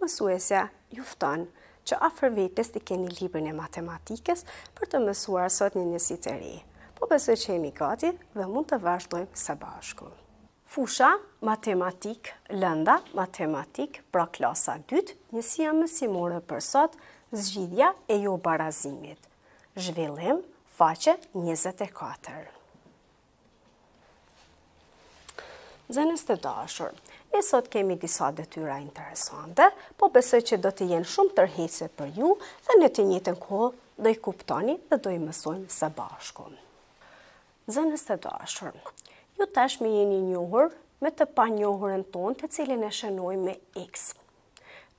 Mësuesja ju fton që afër vetes të keni librin e matematikës për të mësuar sot një njësi të re. Po besoj që jemi gati dhe mund të vazhdojmë së bashku. Fusha, matematik, lënda, matematik, pra klasa e dytë, njësia mësimore për sot, zgjidhja e jobarazimit. Zhvillim, faqe 24. Nxënës të dashur, ne sot kemi disa detyra interesante, po besoj që do të jenë shumë tërheqëse për ju dhe në të njëjtën kohë do i kuptoni dhe do i mësojmë së bashku. Nxënës të dashur, ju tashmë jeni njohur me të panjohurën tonë të cilën e shënojmë me X.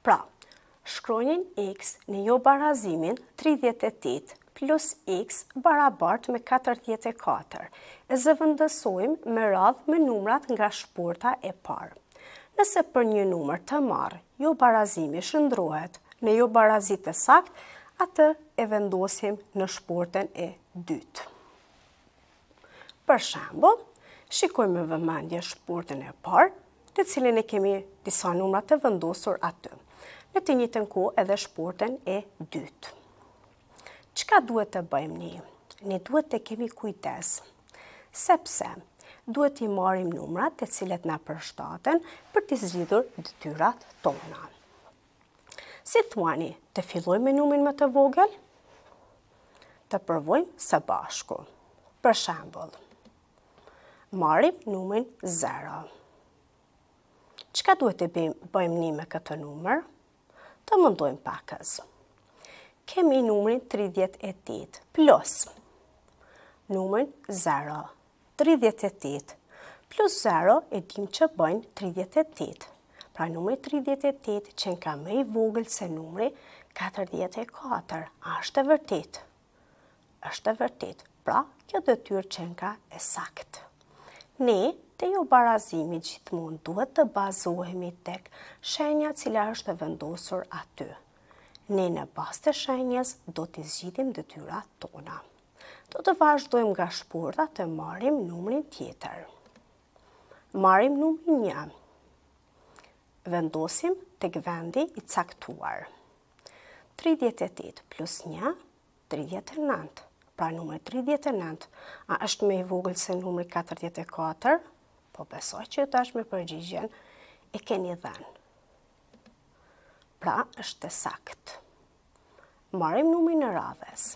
Pra, shkronjën x në jobarazimin 38 plus x barabart me 44 e zëvendësojmë me radhë me numrat nga shporta e parë. Nëse për një numër të marrë, jobarazimi shndërrohet në jobarazi të saktë, atë e vendosim në shportën e dytë. Për shembull, shikojmë me vëmendje shportën e parë, të cilën e kemi disa numra të vendosur aty. Në të njëjtën kohë edhe shportën e dytë. Çka duhet të bëjmë ne? Ne duhet të kemi kujdes. Sepse duhet t'i marrim numrat të cilët na përshtaten për t'i zgjidhur detyrat tona. Si thuani, të fillojmë me numrin më të vogël? Të provojmë së bashku. Për shembull, marrim numrin 0. Çka duhet të bëjmë ne me këtë numër? Të mendojmë pakëz. Kemi numrin 38 plus numrin 0. tridhjetë e tetë, plus zero e dimë që bëjnë tridhjetë e tetë. Pra numri tridhjetë e tetë qenka më i vogël se numri katërdhjetë e katër. A është e vërtetë? Është e vërtetë. Pra, kjo detyrë qenka e saktë. Ne, te jobarazimi gjithmonë, duhet të bazohemi tek shenja cila është e vendosur aty. Ne në bazë të shenjës do t'i zgjidhim detyrat tona. Do të vazhdojmë nga shporta të marrim numrin tjetër. Marrim numrin një. Vendosim tek vendi i caktuar. 38 plus 1, 39. Pra numri 39, a është më i vogël se numri 44? Po besoj që ju tashmë përgjigjen e keni dhënë. Pra është e saktë. Marrim numrin e radhës.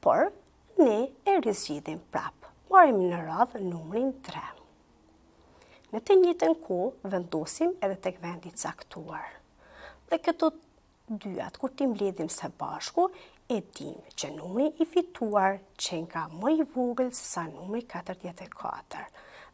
Por, ne e rizgjidhim prapë, marrim në radhë numrin 3. Në të njëjtën kohë, vendosim edhe tek vendi i caktuar. Dhe këto dyat, kur t'i mbledhim së bashku, e dimë që numri i fituar qenka më i vogël se sa numri 44.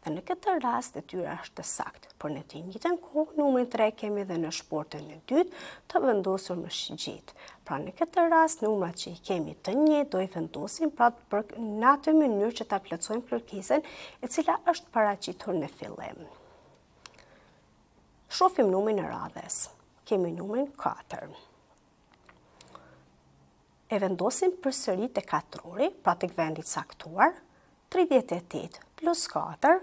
Dhe në këtë rast detyra është e saktë. por në të njëjtën kohë numrin 3 kemi dhe në shportën e dytë, të vendosur me shkronjë. Pra në këtë rast numrat që i kemi të njëjtë do i vendosim pra në atë mënyrë që ta plotësojmë kërkesën e cila është paraqitur në fillim. Shofim numrin e radhës. Kemi numrin 4. e vendosim përsëri tek katrori, pra tek vendi i caktuar, 38 plus 4,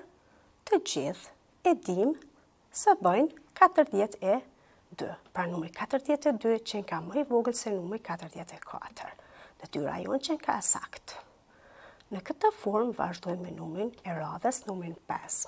të gjithë e dimë se bëjnë 42. Pra numri 42 qenka më i vogël se numri 44. Detyra jonë qenka e saktë. Në këtë formë vazhdojmë me numrin e radhës, numrin 5.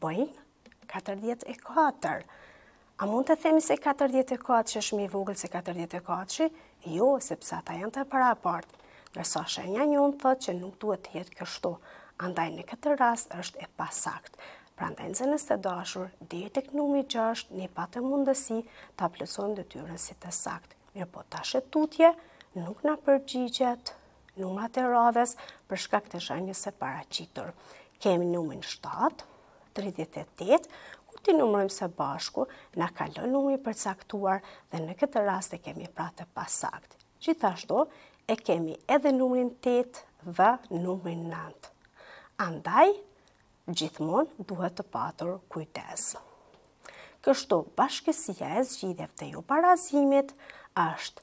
bëjnë 44. A mund të themi se 44-shi është më i vogël se 44-shi? Jo, sepse ata janë të barabartë. Ndërsa shenja jonë thotë që nuk duhet të jetë kështu. Andaj në këtë rast është e pasaktë. Prandaj nxënës të dashur, deri tek numri gjashtë, ne patëm mundësi ta plotësojmë detyrën si të saktë. Mirëpo tash e tutje, nuk na përgjigjet Numrat e radhës për shkak të shenjës së paraqitur. Kemi numrin 7, 38, kur t'i numërojmë së bashku, na kalon numrin e përcaktuar dhe në këtë rast e kemi pra të pasaktë. Gjithashtu, e kemi edhe numrin 8 dhe numrin 9. Andaj, gjithmonë duhet të patur kujdes. Kështu, bashkësia e zgjidhjeve të jobarazimit është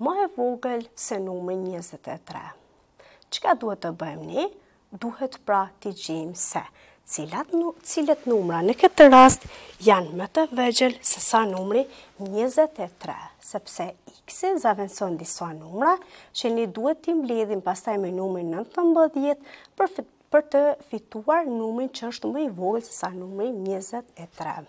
Ma e vogël se numri njëzet e tre. Çka duhet të bëjmë ne? Duhet pra t'i gjejmë se cilët numra në këtë rast janë më të vegjël se sa numri njëzet e tre, sepse x-i zëvendëson disa numra që ne duhet t'i mbledhim pastaj me numrin nëntëmbëdhjetë për të fituar numrin që është më i vogël se sa numri 23.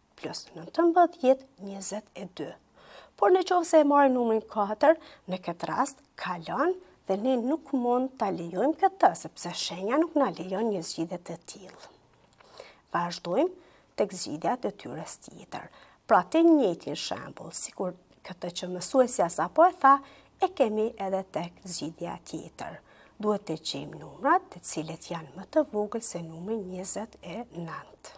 plus 19, 22. Por në qoftë se e marrim numrin 4, në këtë rast, kalon dhe ne nuk mund ta lejojmë këtë, sepse shenja nuk na lejon një zgjidhje të tillë. Vazhdojmë tek zgjidhja e detyrës tjetër. Pra të njëjtin shembull, sikur këtë që mësuesja sapo e tha, e kemi edhe tek zgjidhja tjetër. Duhet t'i gjejmë numrat të cilët janë më të vogël se numri 29.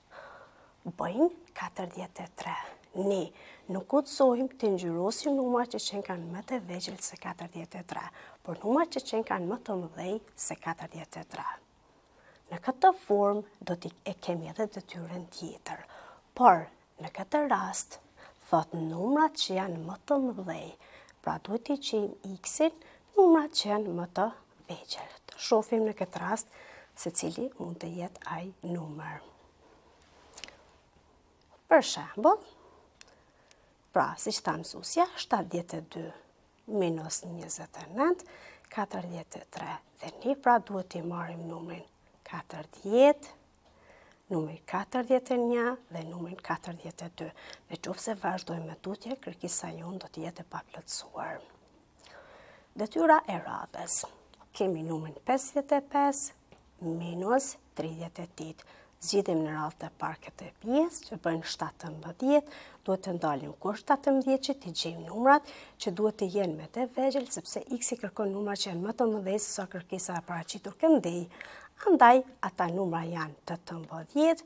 Bëjnë katërdhjetë e tre. Ne nuk guxojmë të ngjyrosim numrat që qenkan më të vegjël se 43, por numrat që qenkan më të mëdhenj se 43. Në këtë formë do ta kemi edhe detyrën tjetër, por në këtë rast thotë numrat që janë më të mëdhenj, pra duhet t'i gjejmë x-it numrat që janë më të mëdhej. vegjël. Të shofim në këtë rast se cili mund të jetë ai numër. Për shembull, pra, siç thamë zgjidhja, 72 minus 29, 43 dhe ne, pra duhet t'i marrim numrin 40, numrin 41 dhe numrin 42. Në qoftë se vazhdojmë më tutje, kërkesa jonë do të jetë e paplotësuar. Detyra e radhës. Kemi numrin 55 minus 38. Zgjidhim në radhë të parë këtë pjesë që bëjnë 17, duhet të ndalim kur 17 që t'i gjejmë numrat që duhet të jenë më të vegjël, sepse x-i kërkon numra që janë më të mëdhenj se sa kërkesa e paraqitur këndej. Andaj, ata numra janë 18,